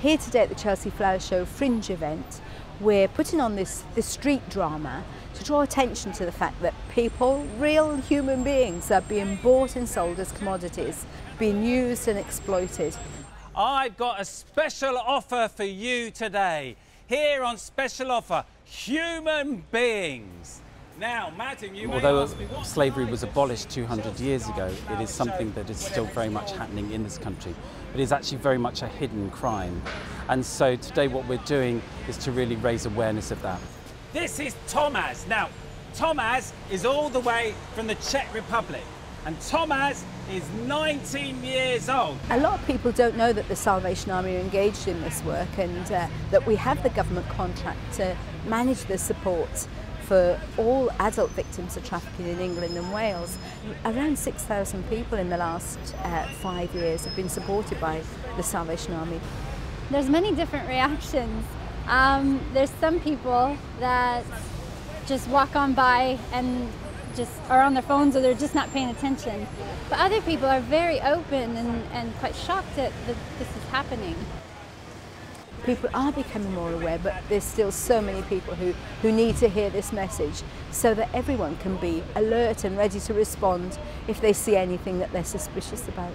Here today at the Chelsea Flower Show Fringe event, we're putting on this, this street drama to draw attention to the fact that people, real human beings, are being bought and sold as commodities, being used and exploited. I've got a special offer for you today. Here on special offer, human beings. Now, madam, you Although may ask me what slavery was abolished 200 years ago, it is something that is still very much happening in this country. But It is actually very much a hidden crime. And so today what we're doing is to really raise awareness of that. This is Tomaz. Now, Tomaz is all the way from the Czech Republic, and Tomaz is 19 years old. A lot of people don't know that the Salvation Army are engaged in this work and uh, that we have the government contract to manage the support for all adult victims of trafficking in England and Wales. Around 6,000 people in the last uh, five years have been supported by the Salvation Army. There's many different reactions. Um, there's some people that just walk on by and just are on their phones or they're just not paying attention. But other people are very open and, and quite shocked that, that this is happening. People are becoming more aware, but there's still so many people who, who need to hear this message so that everyone can be alert and ready to respond if they see anything that they're suspicious about.